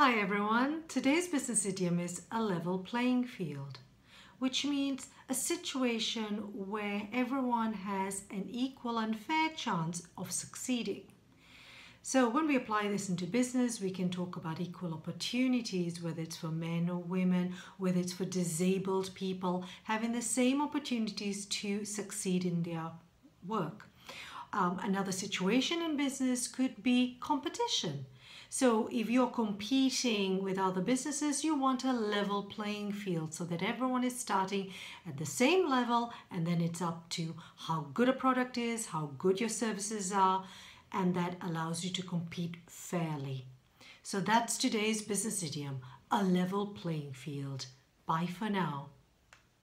Hi everyone. Today's business idiom is a level playing field, which means a situation where everyone has an equal and fair chance of succeeding. So when we apply this into business, we can talk about equal opportunities, whether it's for men or women, whether it's for disabled people, having the same opportunities to succeed in their work. Um, another situation in business could be competition. So if you're competing with other businesses, you want a level playing field so that everyone is starting at the same level and then it's up to how good a product is, how good your services are, and that allows you to compete fairly. So that's today's business idiom, a level playing field. Bye for now.